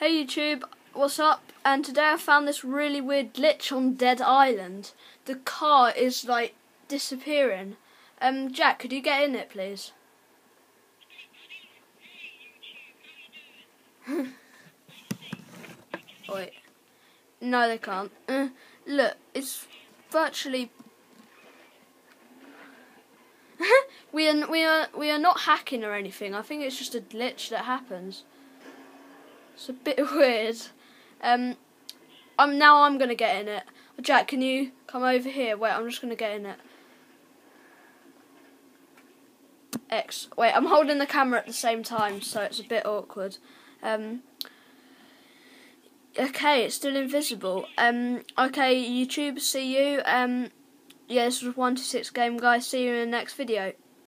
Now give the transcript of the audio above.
Hey YouTube, what's up? And today I found this really weird glitch on Dead Island. The car is like disappearing. Um, Jack, could you get in it, please? Wait. No, they can't. Uh, look, it's virtually. we are we are we are not hacking or anything. I think it's just a glitch that happens. It's a bit weird. Um, I'm now I'm gonna get in it. Jack, can you come over here? Wait, I'm just gonna get in it. X. Wait, I'm holding the camera at the same time, so it's a bit awkward. Um, okay, it's still invisible. Um, okay, YouTube, see you. Um, yeah, this was one two six game, guys. See you in the next video.